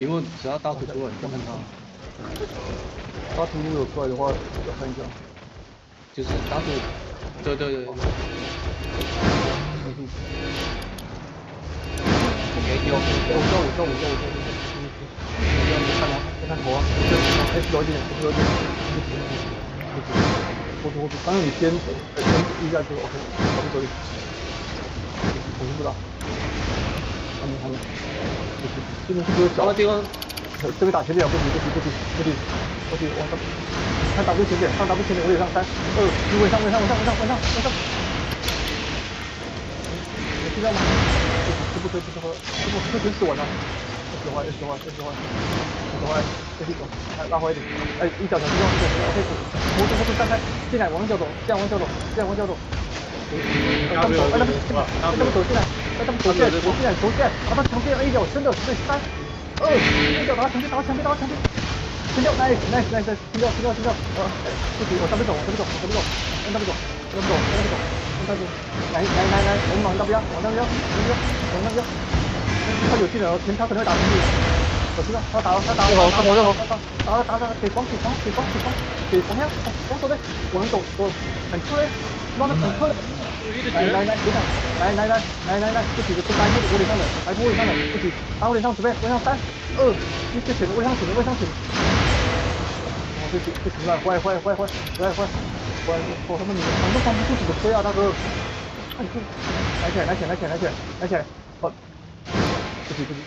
因为只要大图出来，你就看他，大图如果出来的话，要看一下。就是大图，对对对。OK，有，我知道，我知道，我知道，我知道。看吗？再看头啊，哎，多一点，多一点。我我刚刚你先先一下就 OK，好不可以？我不到。还没还没。这边？这边打前点，不行不行不行不行不行，我上，看 W 前点，上 W 前点，我得上三二一，位上位上位上位上位上位上。有听到吗？这不可以这不这不这真死完了。十坏十坏十坏十坏，继续走，来拉回一点，哎一脚脚踢到一脚踢到 OK，扶住扶住站开，进来往右走，这样往右走，这样往右走。他们走，哎他们他们走进来。哎，他们走进来，走进来，走进来，打到墙边，哎呦，真的，对，三，二，一脚打到墙边，打到墙边，打到墙边，停掉，nice，nice，nice，停掉，停掉，停掉，呃，不行，我这边走，我这边走，我这边走，往那边走，往那边走，往那边走，往那边，来来来来，我们往那边，往那边，往那边，往那边，他有技能，前他可能会打出去，我知道，他打了，他打了，他跑，他跑，他跑，打了，打了，给光，给光，给光，给光，给光呀，光走呗，我们走，走，很快，妈的，很快。来来来，别上！来来来来来来，这几个是白布的，我脸上的，白布我脸上的，不举，打我脸上准备，我上三二一，这血的我上血的我上血。哦，这这不行了？坏坏坏坏坏坏坏！我他妈你们防都防不住怎么推啊，大哥！看你来起来来起来来起来来起来来起来！好，不举不举，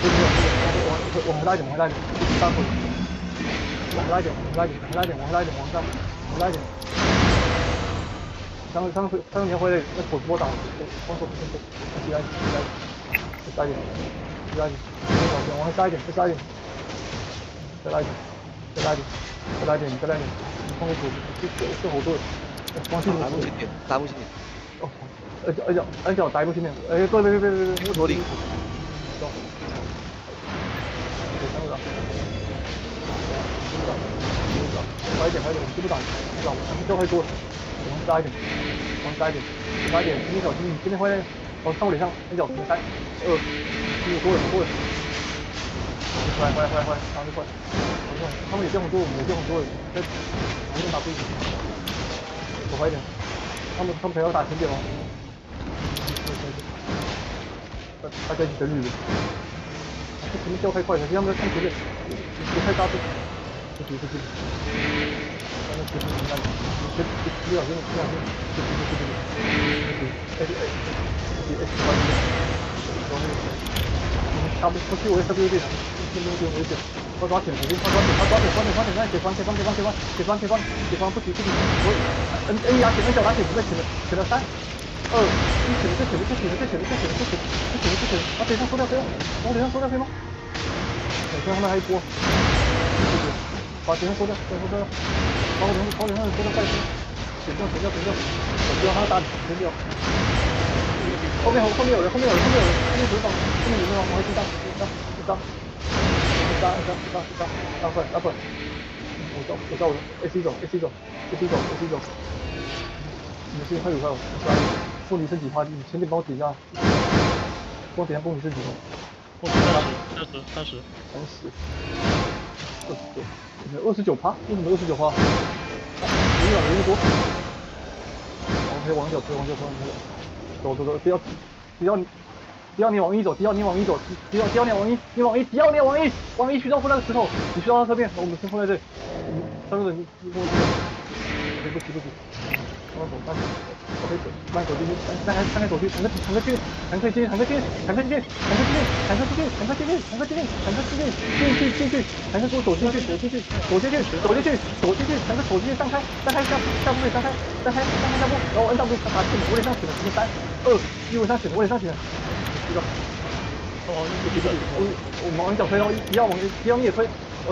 不举不举，往往往回拉一点，往回拉一点，大步，往回拉一点，往回拉一点，拉一点，往回拉一点，往上，往回拉一点。上上次上年回来那火锅打的，光说不说，加一点，加一点，加一点，加一点，老天，一点，再加一点，再拉一点，再拉一点，再拉一点，再拉一点，放个火，这这这好多，光不进去，打不进去。哦，哎哎脚哎脚打不进去，哎，别别别别别别，落地。快点快点，不打不打，他们叫太多了。加一点，往上加一点，加一点，轻轻小心，这边会往上脸上，那脚三二一，多了多了，快快快快，上就快，快快，他们也掉很多，我们也掉很多，再往上打对，走快一点，他们他们还要打前点哦，大大家一起。等你，这前面掉太快了，他们在看前面，别太大步，就丢在这里。完了，丢在那里。这这不要用，不要用，就丢在这里。丢，哎哎，丢哎，完了。完了。嗯，他们他丢我也是丢的，天天丢我也丢。我抓紧，我先抓抓紧，他抓紧，抓紧，抓紧，那解放，解放，解放，解放，解放，解放，解放，不丢这里。我，N N 压，捡了脚，拿起，不再捡了，捡了三。二，一起了，再起了，再起了，再起了，再起了，再起了，再起了，再起了，再起了。啊，等一下，收掉，收掉，我等一下收掉，可以吗？等一下，后面还有一波。把敌人收掉，收掉，收掉，把我们头顶上的收掉，快点，点掉，点掉，点掉，点掉，他要打你，点掉。后面后后面有人，后面有人，后面有人，后面有人，后面有人，我还一张，一张，一张，一张，一张，一张，一张，大块，大块，我叫我叫我的 AC 走，AC 走，AC 走，AC 走，你们这边快有快有，送你升级花，你前点帮我点一下，帮我点一下，帮你升级，三十，三十，三十，三十。二十九。二十九趴，为什么二十九趴？没有那么多。OK，往右推，往右推，往右走走走，不要不要不要你往一走，不要你往一走，不要不要你往一，你往一，不要你往一，往一去绕过那个石头，你去绕到侧面，我们先放在这里。三个人，你你过去。不急不急。慢走，慢走，OK，慢走进去，三开三开走去，坦克坦克进，坦克进，坦克进，坦克进，坦克进，坦克进，坦克进，坦克进，坦克进，进去进去，坦克给我走进去，走进去，走进去，走进去，走进去，坦克走进去，上开，上开下下部位，上开，上开，上开下部，然后摁 W 打进，我脸上血了，直接三二一，我上去了，我脸上去了，一个，哦，一个，我我往脚推哦，不要往不要你也推，我，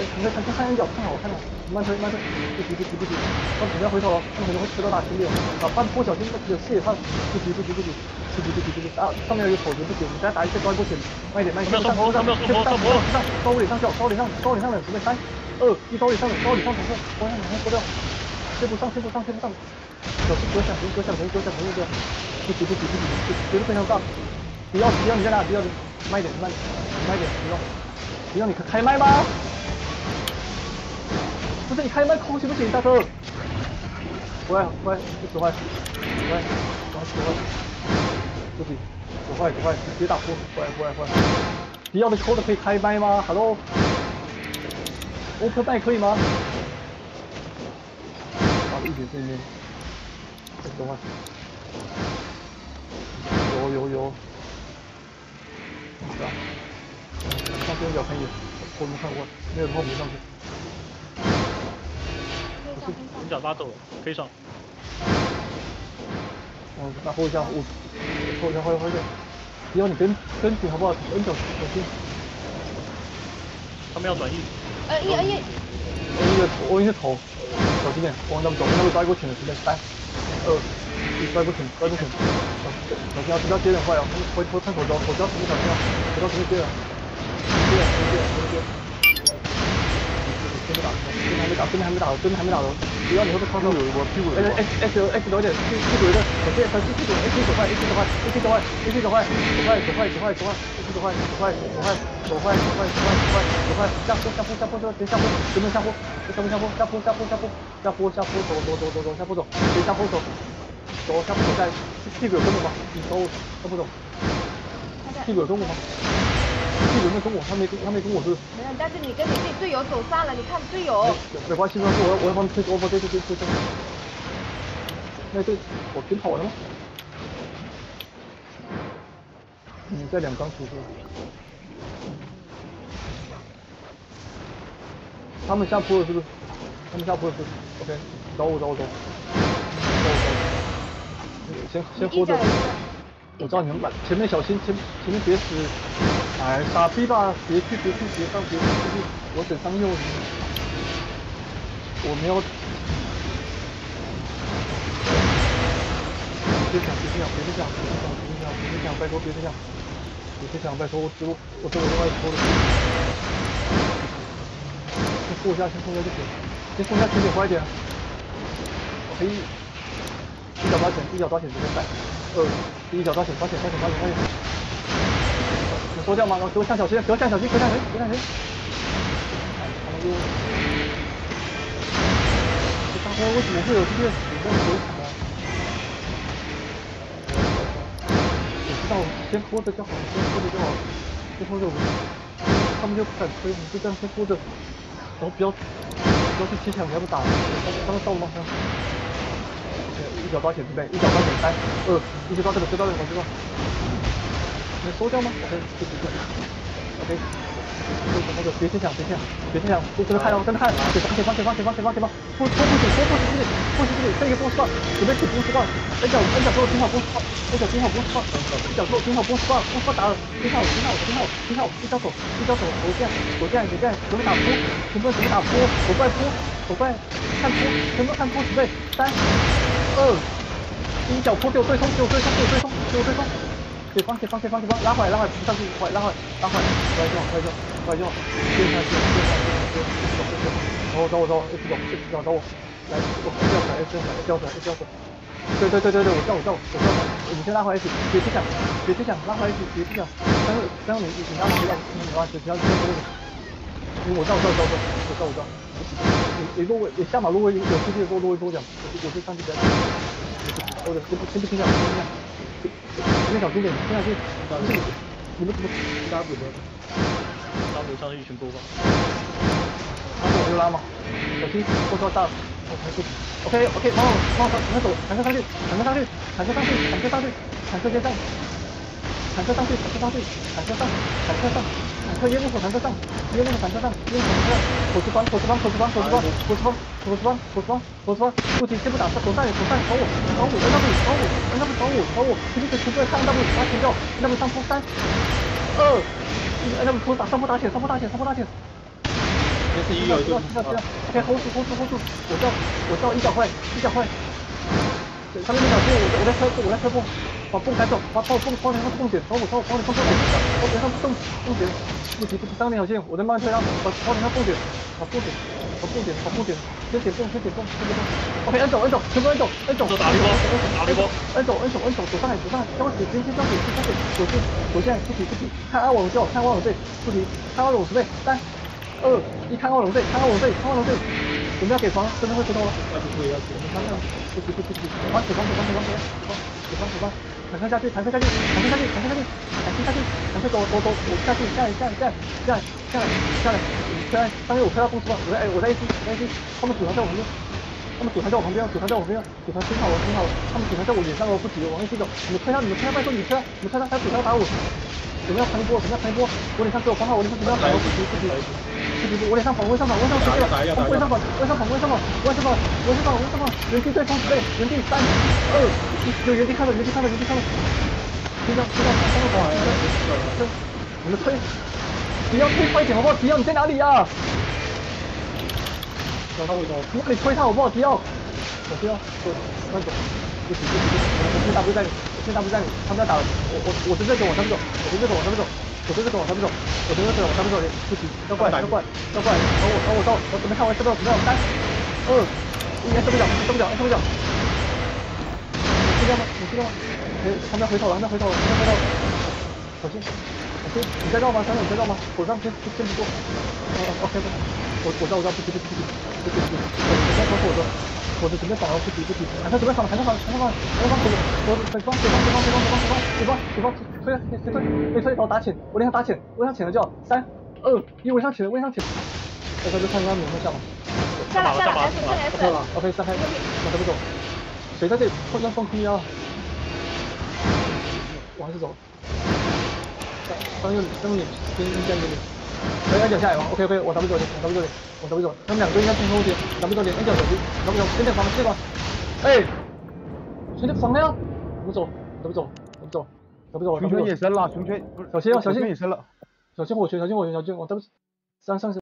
哎，坦克坦克看人脚，看好看好。慢推慢推，不急不急不急，他们准备要回头，他们可能会吃到大金六，啊，半波小心，有视野看，不急不急不急，不急不急不急，啊，上面有口子不急，你再打一些关过去，慢一点慢一点，上上上上上上，高里上跳，高里上高里上，准备三二一，高里上的高里上头了关上马上脱掉，切不上切不上切不上，小心隔下隔下隔下隔下，不急不急不急，绝对非常大，不要不要你在哪，不要慢一点慢慢一点不要。你让你开麦吗？不是你开麦空行不行，大哥？喂喂，走快，喂，走走快，不行，走快走快，别打呼，过来过来过来。必要的扣的可以开麦吗？Hello，open 麦可以吗？啊，一点声音，走快。有有有，是吧？上边脚可以，我没看过，没有的话没上去。人脚拉走了，可以上。哦，那后一下，我后一下，后一下，后一下。只要你跟跟紧好不好？跟脚小心。他们要转翼。呃，一，呃，一。我一个，我一个头，小心点，往那边走，往那边拽过去了，准备三二一，拽过去，拽过去。小心要不要接点坏哦，回头看口罩，口罩什么小心啊？口罩什么接了？接了，接了，接了。真没打，真还没打，真的还没打，真的还没打的。只要你会被操作，有我屁股。哎 S S S 多点，屁屁股有点，我现在屁股 A K 走快，A K 走快，A K 走快，A K 走快，走快，走快，走快，走快，A K 走快，走快，走快，走快，走快，走快，走快，走快，下坡，下坡，下坡，直接下坡，直接下坡，下坡，下坡，下坡，下坡，下坡，下坡，下坡，走走走走走，下坡走，直接下坡走。走，下步走在屁股有跟我吗？你走，下步走。屁股有跟我吗？屁股没跟我，他没跟，他没跟我是。没有，但是你跟你自己队友走散了，你看队友。没关系，那是我要我要帮你推，我帮对对对对对。那对，我拼跑了吗？你在两缸出去。他们下坡了是不是？他们下坡了是？OK，找我找我找我。找我找我。先先拖着，我知道你们慢，前面小心，前前面别死，哎，傻逼吧，别去别去别上别去别去，我等上右你，我没有，别这样别这样别这样别这样别这样别这样拜托别这样，别这样拜托我我我这我另外拖的，先拖一下先拖一下就行，先拖一下前点快点，我可以。一脚抓险，一脚抓险直接带。呃，第一脚抓险，抓险，抓险，抓险，抓险。能收掉吗？给我向小心，给我向小心，给我向谁？给我向谁？他们又……这大哥为什么会有这些死的球场啊？我知道，先拖着就好，先拖着就好，先拖着我们，他们就不敢推，我们就这样先拖着，然后不要不要去切抢，你要不打，他们到了吗？一脚抓血准备，一脚抓血三二，一直抓这个，知道。这个，我知道。能收掉吗？OK，OK，OK，那个别心想，别想，别想，别想了，真的太浪，真的派了，解放，解放，解放，解放，解放，解放，拖过去，拖过去，拖过去，拖过去，备用物资放，准备储备物资放，恩角，恩角给我盯好物资放，恩角盯好物资放，恩角给我盯好物资放，物资打了，盯好，盯好，盯好，盯好，一招手，一招手，火箭，火箭，火箭，准备打突，准备准备打突，狗怪突，狗怪，看突，全部看突，准备，三，二，恩角突，给我追冲，给我追冲，给我追冲，给我追冲。给放，给放，给放，给放，拉回来，拉回来，上去，快，拉回来，拉回来，快就好，快就好，快就好，接下去，接下去，接，走，走，走，找我，找我，一直走，一直走，找我，来，我掉出来，掉出来，掉出来，掉出来，对对对对对，我叫我叫我叫我，你先拉回来一起，别去抢，别去抢，拉回来一起，别去抢，三个，三个你你拉回来，你拉回来，只要你先给我，因为我知道我叫我知道我知道我知道。你你落位，你下马落位有出去的时候落位多讲，我我是上去讲，我的先不先不听讲，先不听讲，你们小心点，蹲下去，你们怎么拉不的？拉不上是一群多吧？拉我就拉嘛，小心后车大，我开速，OK OK，往往往坦克走，坦克上去，坦克上去，坦克上去，坦克上去，坦克接上，坦克上去，坦克上去，坦克上，坦克上。在烟雾火车上，烟雾火车上，烟雾火车上，五我棒，五十棒，五十棒，五十棒，五十棒，五十棒，五十棒，五我棒，估计这不打他，躲上，躲上，躲五，躲五，那上面躲五，那上面躲五，躲五，肯定得冲过来，他那上面打起掉，那上面上偷三，二，那上面偷打，上不打铁，上不打铁，上不打铁。这是医疗队，医疗，医疗，先 hold 住，hold 住，hold 住，我到，我到，一脚快，一脚快，对，他们一脚快，我来拆步，我来拆步。把泵开动，把泵泵往前上泵点，从我从我往前上泵点，往前上泵泵点，不急不急，上两线，我在慢车让，把往前上泵点，把泵点，把泵点，把泵点，先点泵，先点泵，先点泵。OK，摁走摁走，全部摁走摁走，打雷波，打雷波，摁走摁走摁走，左上来上来，交血先先交血先交血，走线走线，不急不急，看二我就看二我队，不急，看二我十队，三二一看二我队，看二我队，看二我队。准备要给房，真的会石头了。要不会，要不会，我们看看，不急不急不急，房子房子房子房子，房子房。坦克下去，坦克下去，坦克下去，坦克下去，坦克下去，坦克走，走走，我下去，下来，下来，下来，下来，下来，下来，下来，上面我看到公司了，我在，哎，我在 A C，我在 A C，他们组团在我旁边。他们组团在我旁边，组团在我旁边，组团挺好，挺好。他们组团在我脸上我，不急，往 A C 走。你们推他，你们推他，拜托你推他，你们推他，他组团打我。准备要传一波，准备要传一波。我脸上给我防号，我脸上准备要打我，不急不急不急，我脸上防，我脸上防，我脸上防，我脸上防，我脸上防，我脸上防，我脸上防，我脸上防，我脸上防。原地对方准备，原地三二一，有原地看着，原地看着，原地看着。听到听到三个防，你们推，你要推快一点好不好？迪奥你在哪里呀？找他味道，你你推他好不好？迪奥，我不要，我慢走，不行不行不行，我先打不在你，我先打不在你，他们要打了，我我我直接走往他们走，我直接走往他们走，我直接走往他们走，我直接走往他们走，不行，要过来要过来要过来，等我等我到，我准备看完这个，准备好，三二一，受不了受不了受不了，你知道吗？你知道吗？哎，他们要回头了，他们要回头了，他们要回头了，小心。小心，你在绕吗？三六你在绕吗？火上先先不过。哦，OK，我我知道我知道，不急不急不急不急不急，我我在告诉我说，我是准备反了，不急不急，还在准备反了，还在反了，还在反了，还在反了，我我北方北方北方北方北方北方北方推了，谁推？谁推？把我打浅，我脸上打浅，我脸上浅了叫三二一，我上浅了，我上浅。我在这看一下你们下吗？下来下来 S 下来 S 错了，OK，散开，往这边走。谁在这里突然放空呀？我还是走。三六三六零，先先一个可按脚下来吗？OK OK，我走不走，我走不走，我走不走。他们两个应该冲过去，走不走的？脚走不走？走走？跟这房子。哎，兄弟不了呀！我们走，走不走？我们走，走不走？熊圈隐身了，熊圈，小心啊，小心！隐身了，小心火拳，小心火拳，小心我走。上上上。